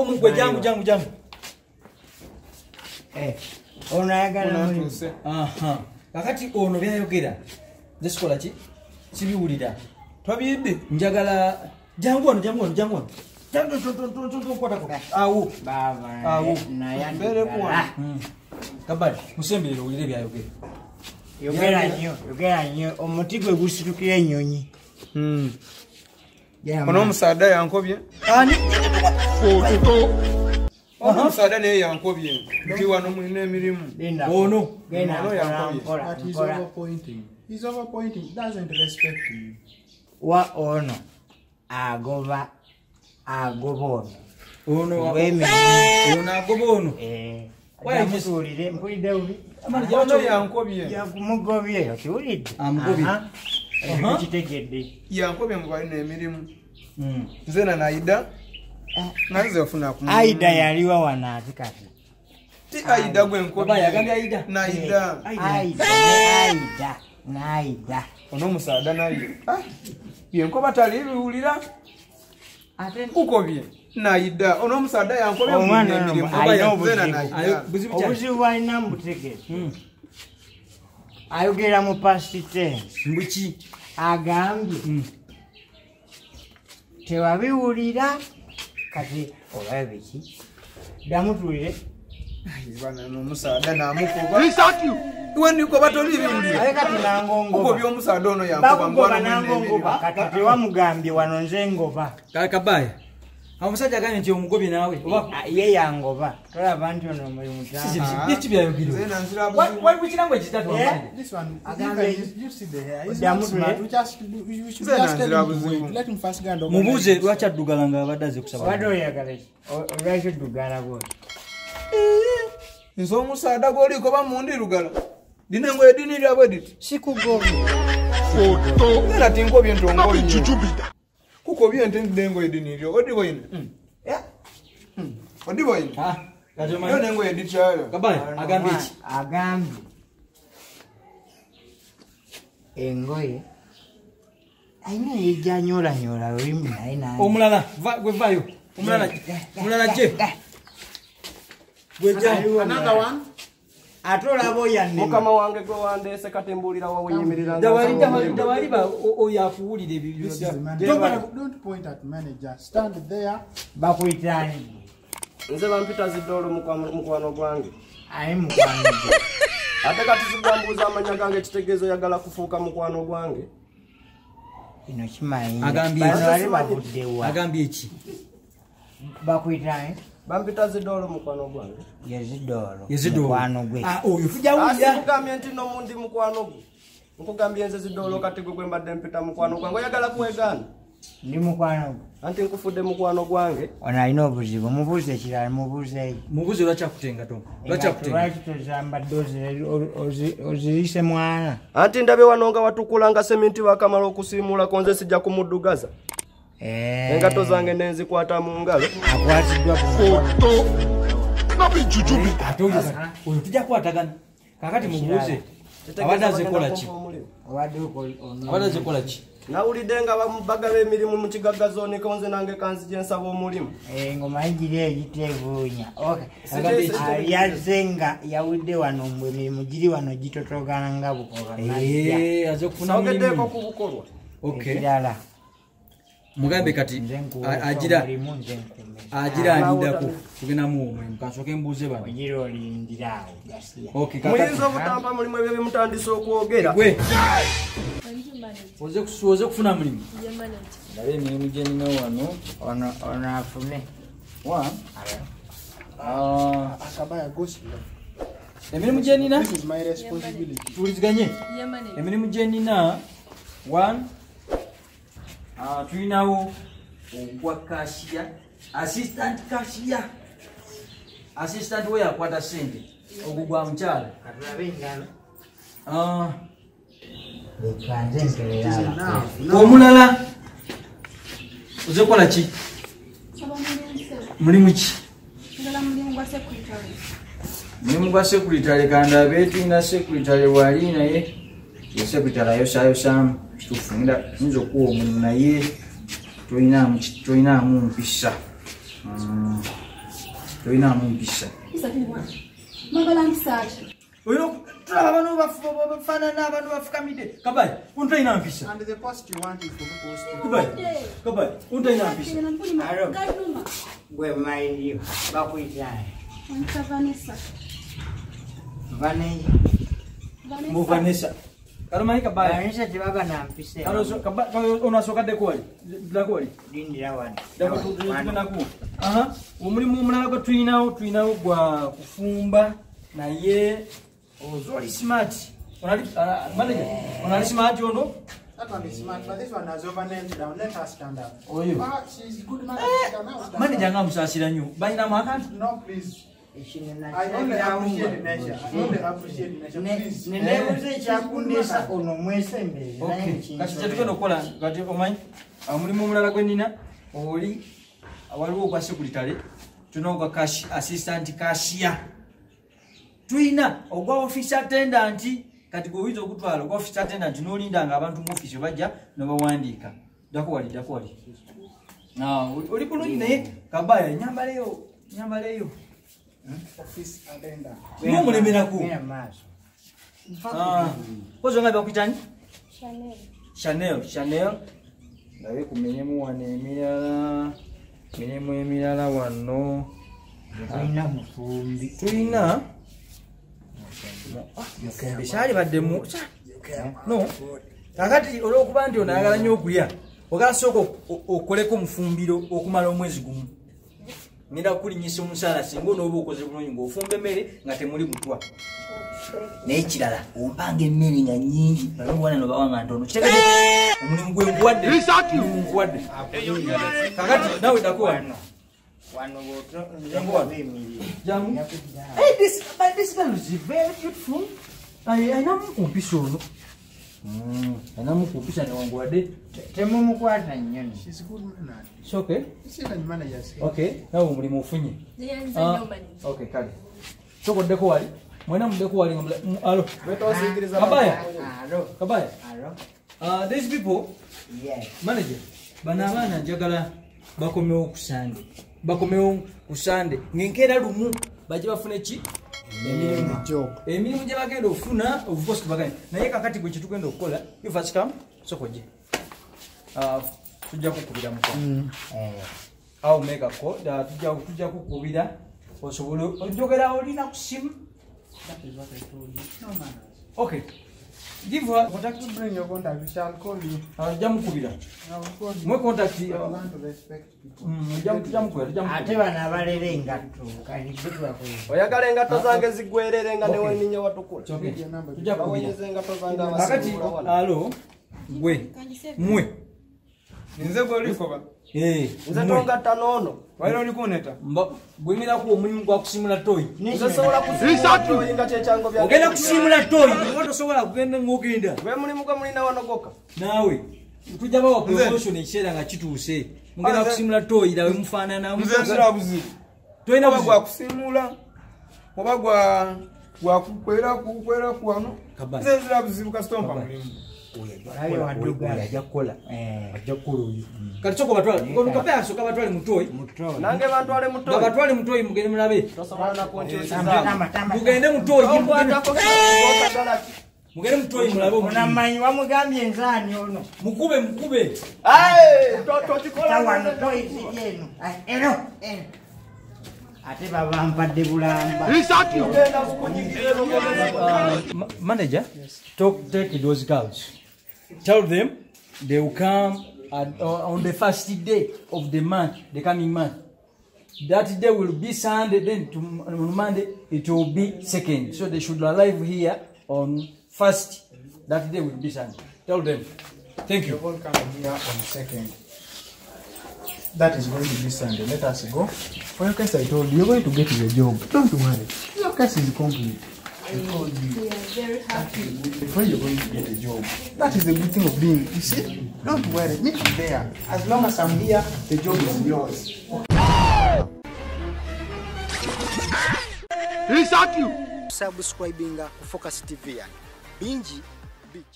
omugwe jangu jangu jangu Eh, ono ayagala mulimu Natuuse. aha. Kakati ono byayogera nze sikola ki? Sibiwulira. Twabiyidde njagala jangu wano jangu wano jangu wano. Jangu, to- to- to- to- to- kwatako. awo baaba Awo. naye Mbeere ku wano. Mm. kabali musembirire owulire byayogera. Yogera nnyo yogera nnyo. Omuti gwe gusitukira ennyonyi ono omusaada yankobye? Ani? Ono omusaada naye yankobye. Nti wano mulina emirimu. Ono. Genda Ono yankobye. mpola But he's mpola. overpointing. He's overpointing. He doesn't respect you. wa ono? Agoba agoba ono. Ono olw'emirimu ono agoba ono. Eh, Why just- mutuulire mpulidde bubi ono? yankobye? Yakumugobye okiwulidde Amugobye. Aha. Ekyo Aha. kitegedde yankobye mu balina emirimu. Mm. nze na naida. Nanze ofuna aida yaliwa wano ate kati. Ti aida Baba gwenkobye yagambye Aida. naida. Aida. Ne aida. Naida. Ono omusaada naye Ah, byenkoba tali biwulira kukobye naida. Ono omusaada yankobye Omwana obuzibu. Bwalina mubutegeeza Mm. Ayogera mu past tense mbuki agambye Mm. tewabiwulira kati olaba biki damutulire. Bana n'omusaada namukoba iwe ndikoba tolibiwulira ale kati nangongoba. Kukobya omusaada ono yankoba bakugoba nangongoba. kati tewamugambye wano nze ngoba. Kabaya omusajja agambye nti omugobye naawe Ah, ye yangoba. Tolaba nti ono mulimu biki byayogirwa waliwo ekirango ekitatu This one, Agambe- even you, you see the hair. He's Oja not mutule. smart. We just, we, we should Zena just tell nzira him to buzibu. wait. Let him first go and organize mubuuze this. lwaki addugala nga abadde aze obadde kusaba oyagala olwaki oddugala bwoti nze omusaada gwolikoba mundirugala lina engoye dini lyabwe diti sikugobye. Era tinkobye ntongobye kukobye nti ndida engoye dini lyo odiboine odiboine yo nengoye dityayo kabaya agambye eki agambye engoye ayina yejanyoolanyola lulimi naye naye omulala va- gwe vaayo omulala omulala gye gwejja Another one. Ate olaba oyannema mukama wange gwe wandeese kati mbuulira wawenyimiriranga dawali dawali dawali ba o- oyo afuwulira ebyo This is bya- the bya- manager. Don't, don't point at manager. Stand there. bakuyitani nze bampita ziddoolo mukwano mukwano gwange ate kati sigwambuuza amanya gange kitegeezo oyagala kufuuka mukwano gwange. Kino kimanyi. Agambye eki bakuyitani bampita ziddoolo mukwano gwange? Yezidoolo yezido mukwano gwe. Oyo tujawulira asikugambye nti nomundi mukwano gwe. Nkugambye nze ziddoolo kati gwe gwe mbadde mpita mukwano gwange. Oyagala kuwegaana? Ndi mukwano gwe. Anti nkufudde mukwano gwange. Ono alina obuzibu. Mubuuze ekirala mubuuzeeyo mubuzi lwakyakutenga to lwakyakutenga lwaki tozambadde ozi- ozi- ozirise mwana? Anti ndabye wano nga watukula nga seminti bakamala okusiimulako nze sijja kumuddugaza Eh, engato zange nenzikwata mu ngalo. Akwatiddwa ate oyo kati- oyo tujja kukwatagana kakati mubuuze abadde azikola ki? abadde azikola ki? Nawulidde nga bagaba emirimu mu kigagga zooniko nze nange kanzi gye nsaba omulimu. Eh, Agambye iki? yazze nga yawudde wano mbwe emirimu giri wano gitotogana nga bukoba Eh, aze mulimu ku bukolwa. Okay ekirala mugambe kati agira agira andindako tugenda muwa omulimu kansoke mbuuze bano. Muyinza kakati obutampa mulimu ebyo bimutandise okwogera? Oze kufuna mulimu. Ndabe emirimu gye nina wano. Ono afune One. Ah, emirimu gye nina? This is my responsibility. tuwuliziganye. Emirimu gye nina? One tulinawo ogwa kashiya. Assistant kashiya. Assistant we yakwata sente ogwo gwa mukyala Ah, omulala oze kukola ki mulimu ki? Mulimu gwa secretary. sekuritale kandabe tulina sekuritale wali naye ye kitufunira nyinza okuwa omulimu naye tolinaamu mpisa mm, tolinaamu mpisa tulaba bano bafaanana abantu bafukamidde kabayi ontolina mpisa kabayi ontolina mpisa gwe mayiyo bakuyitaye vanessa. Mbu vanessa karomani kabayaisha tibaba nampise onasokadde kwali lakwali dindirawannaku omulimu omulala gwe tulinawo tulinawo gwa kufumba naye oli smart. Onali smart ono manaje nga musasira nnyo balinamu akantu Nenebuza ekyakundisa ono mwesembere naye kati kyetugenda okukola kati omanyi omulimu omulala gwe nina oli waliwo ogwa sekuritale tulina ogwa cash- assistant cashier tulina ogwa office attendant kati gwe oyinza okutwala ogwa office attendant n'olindanga abantu mu office baja nebawandiika ddako wali ddako wali. Oli bulungi naye kabaya nyambaleyo nyambaleyo Office attendant. ng'omulemerako maaso kozo nga bakuyitani Chanel. chanel chanel. Ndabe ku mirimu wano emirala mirimu emirala wano. Tulina mufumbi tulina? Mukembe kyali badde mu no. Kakati olwokuba nti onayagala nnyo okulya ogala sooka o- okoleko omufumbiro okumala omwezi gumu ngenda kukulinyisa omusaala singa onooba okoze bulungi ngaofumba emmere nga temuli butwa naye kirala ompanga emmere nga nyingi naluwana nobawanga ntono. Kitegee omulimu gwe nkuwadde. Omulimu nkuwadde. Kakati nawe jamu Hey, this, but this girl is very beautiful. Ay, ayinamu kumpisa ono. Mm, ayinamu kumpisa newanguwadde. temumukwata nnyo She's good man. It's okay. You see the managers here. Okay, nawe omulimu ofunye. Ah, kale. Sokoddeko wali? Mwena muddeko wali mula... mu- Alo, Kabaya. kabaya. Uh, these people, yes manager, bano abaana njagala bakomewo ku sande. Bakomewo ku sande. Ng'enkeera lumu bajje bafune ki? Emirimu. Emirimu gye bagenda ofuna obuposi baganya naye kakati gwe kyetugenda okukola ifasikamu sokoje tujja kukubira mukono au mega code uh, tujja kukubira. Osobole ojogera olina ku simu That is what I told you. No manners. okay give her contact You bring your contact. We shall call you. ajja mukubira I will call you. mwe contact I uh, want to respect people. mm, mukubira ate mukubira bano abalera engatto kalibutwakwera oyagala engato zange zigwerere nga watukula okay. Your number. tujja abasiibula wano. alo gwe mwe nze gwolikoba Eh, nze tongatta noono waira olikuneta Mba- gwemeraku omulimu gwa kusimula toyi ogenda kusimula toyi nga tosobola kugenda ngaogenda gwe mulimu gwe mulina wano gokka. Naawe tujja bawa promotion ekiseera nga kituuse. Mugenda kusimula toyi nawe mufaananamu tolina oba gwakusimula oba gwa gwakukwera kukwera ku wano. Kabali. nze nzira buzibu kasitompa Kabali. mulimu ajja kukola Eh, ajja kukola oyo kati soko batwale kape asooka batwale mutoyi muto nange bantwale mutoyi batwale mutoyi mugende mulabe Tamba, nakunkyusizaamu tamba, tamba. mugende mutoyi mugende- mugende mutoyi mulabe onamanyi wamugambye enzaani ono? Mukube mukube. Tokikola toyiziri eno eno. Ate babampadde bulamba. Manager, talk, take those girls. Tell them they will come at, uh, on the first day of the month, the coming month. That day will be Sunday, then to, on Monday it will be second. So they should arrive here on first. That day will be Sunday. Tell them. Thank You're you. all coming here on second. That is going to be Sunday. Let us go. For your case, I told you, you're going to get your job. Don't worry. Your case is complete. I told you. We are very happy. Before you're going to get a job. That is the good thing of being, you see? Don't worry. Meet me there. As long as I'm here, the job is yours. subscribinga ku uh, focus tv yani bingi